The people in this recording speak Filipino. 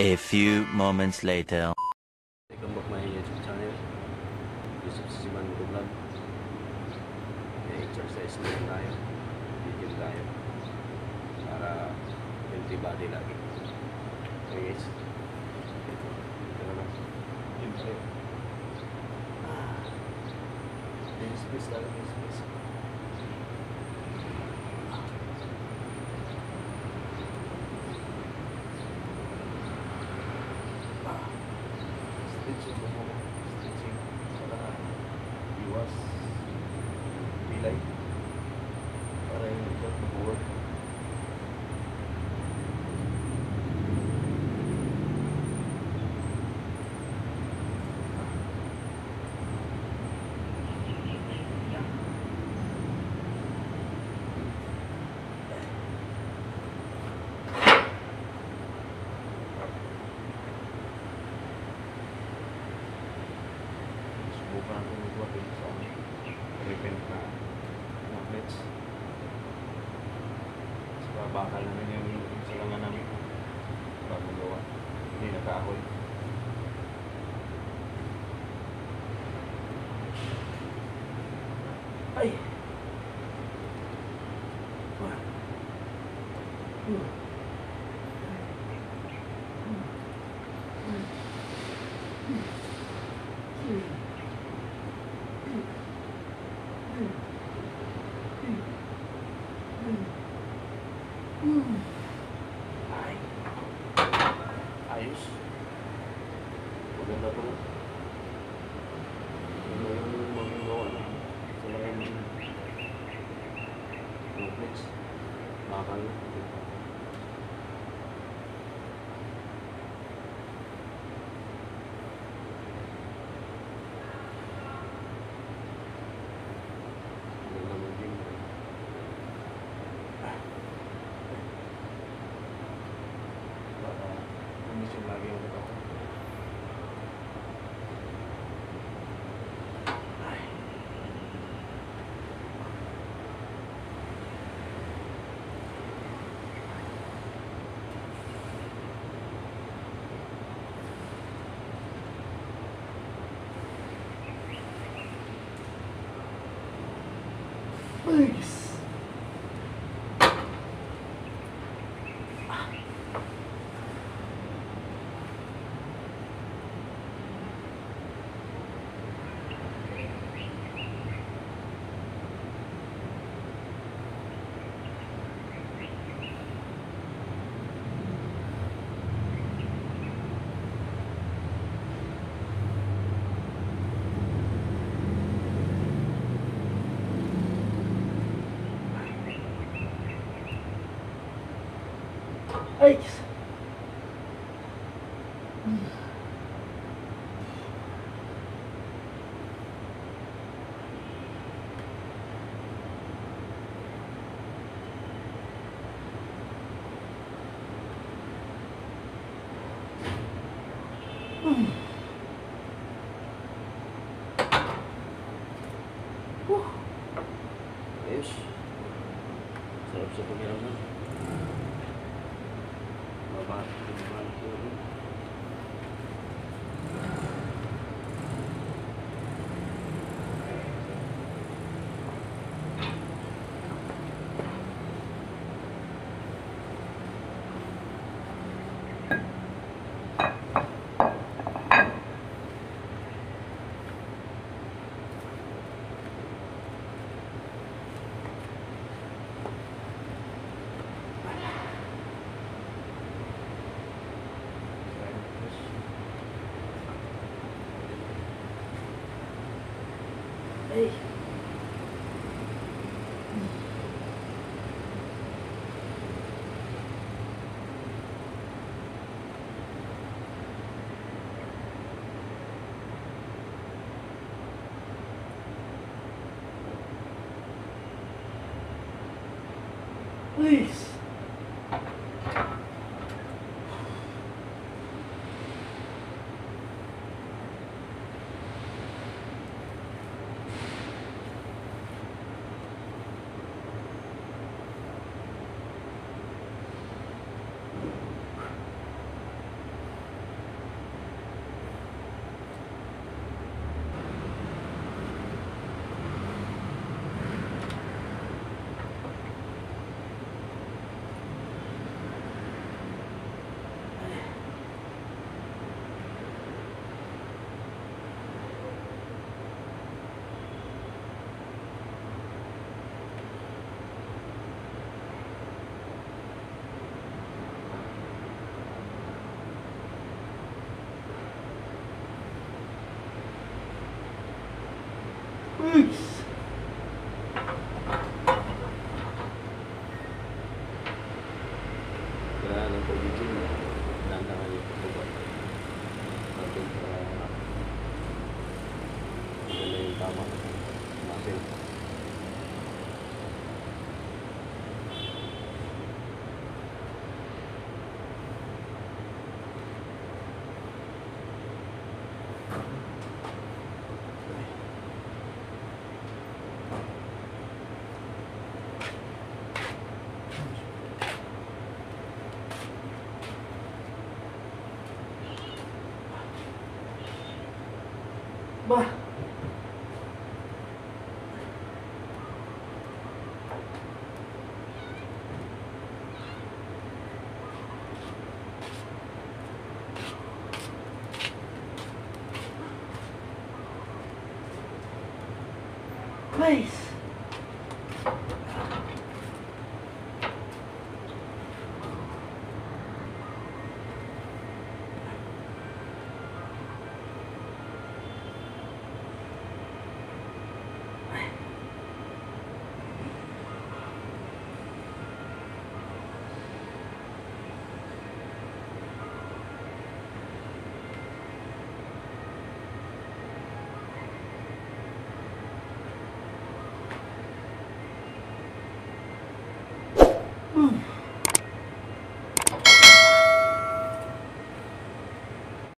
A few moments later. Welcome back my YouTube channel. Siman. Exercise na tayo. Video tayo. Para healthy body lagi. Okay guys. Ito space lang. Thank you. Bakal naman yung salangan namin bago gawa. Hindi nakahoy. Ay! Wah. Hmm. Mm. words. Ay! Ayos. Sarap sa pagkiraman. Bhagavan Please. Please. Kaya ng COVID yun, nanangal yung pagbubat. Natin sa wala yung tama. Natin. place.